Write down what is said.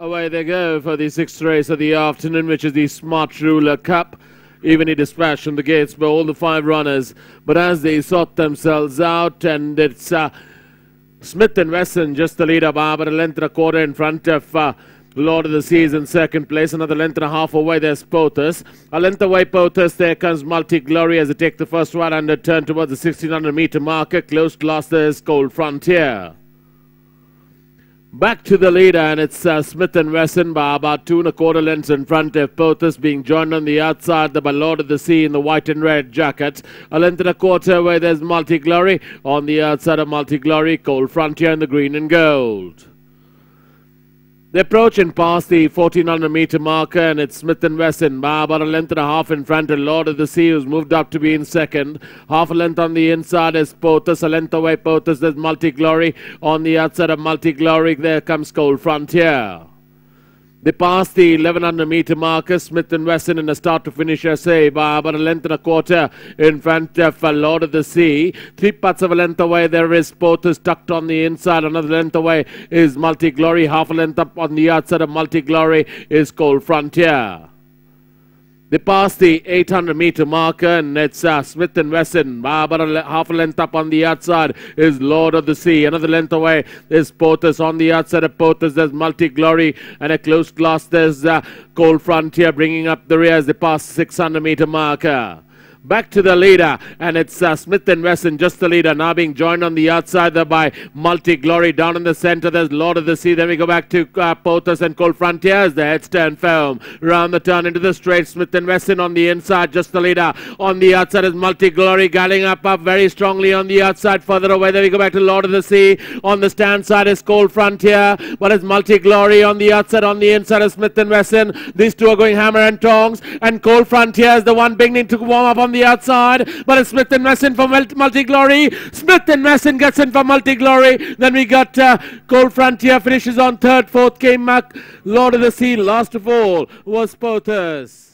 Away they go for the sixth race of the afternoon, which is the Smart Ruler Cup. Evenly dispatched from the gates by all the five runners. But as they sort themselves out, and it's uh, Smith and Wesson just the leader by about a length and a quarter in front of uh, Lord of the Seas in second place. Another length and a half away, there's Potus. A length away, Potus. There comes Multi Glory as they take the first right under turn towards the 1600 meter marker. Close to last, there's Cold Frontier. Back to the leader, and it's uh, Smith and Wesson by about two and a quarter lengths in front of Potus, being joined on the outside by Lord of the Sea in the white and red jacket. A length and a quarter where there's Multi Glory. On the outside of Multi Glory, Cold Frontier in the green and gold. They approach and pass the 1400 meter marker, and it's Smith and Wesson by about a length and a half in front. And Lord of the Sea, who's moved up to be in second. Half a length on the inside is Potus. A length away, Potus. There's Multi Glory. On the outside of Multi Glory, there comes Cold Frontier. They passed the 1100 meter marker. Smith and Wesson in a start to finish essay by about a length and a quarter in front of uh, Lord of the Sea. Three parts of a length away there is Potus tucked on the inside. Another length away is Multi Glory. Half a length up on the outside of Multi Glory is Cold Frontier. They pass the 800 meter marker and it's uh, Smith and Wesson. About a half a length up on the outside is Lord of the Sea. Another length away is Potus. On the outside of Potus there's Multi Glory and a close class there's uh, Cold Frontier bringing up the rear as they pass 600 meter marker. Back to the leader, and it's uh, Smith and Wesson, just the leader, now being joined on the outside there by Multi Glory. Down in the center, there's Lord of the Sea. Then we go back to uh, Potus and Cold Frontiers. The heads turn firm. Round the turn into the straight, Smith and Wesson on the inside, just the leader. On the outside is Multi Glory, galling up, up very strongly on the outside. Further away, then we go back to Lord of the Sea. On the stand side is Cold Frontier, but it's Multi Glory on the outside. On the inside is Smith and Wesson. These two are going hammer and tongs, and Cold Frontier is the one beginning to warm up on the outside, but it's Smith and Wesson for Multi Glory. Smith and Wesson gets in for Multi Glory. Then we got uh, Cold Frontier finishes on third, fourth came Mac. Lord of the Sea. Last of all was Potus.